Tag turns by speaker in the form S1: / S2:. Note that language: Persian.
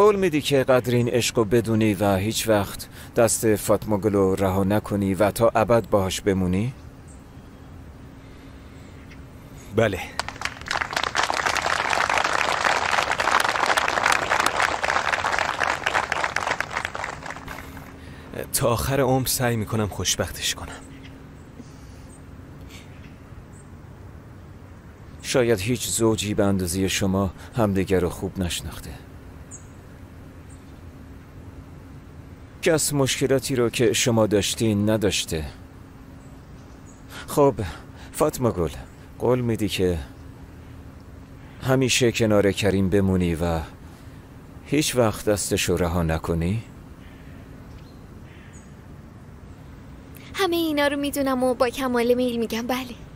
S1: قول میدی که قدر این عشق بدونی و هیچ وقت دست فاطمه گلو رها نکنی و تا ابد باهاش بمونی؟
S2: بله. تا آخر عمر سعی می‌کنم خوشبختش کنم.
S1: شاید هیچ زوجی به اندازه شما همدیگر رو خوب نشناخته. کس مشکلاتی رو که شما داشتین نداشته خب فاطمه گل قول میدی که همیشه کنار کریم بمونی و هیچ وقت دستش رو رها نکنی؟
S3: همه اینا رو می‌دونم و با کمال میل میگم بله